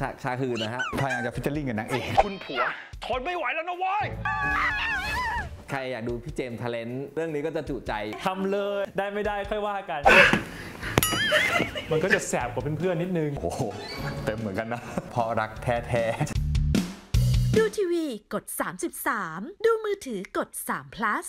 ชาชาคือนะฮะ พยายามจะฟิชเชอร์ลิงกับนางเอกคุณผัวทนไม่ไหวแล้วนะเว้ยใครอยากดูพี่เจมส์ทาเลนต์เรื่องนี้ก็จะจุใจ ทำเลยได้ไม่ได้ค่อยว่ากัน มันก็จะแสบกว่าเพื่อนๆนิดนึง โอ้โหเต็มเหมือนกันนะ พอรักแท้ๆ ดูทีวีกด 33 ดูมือถือกด3 plus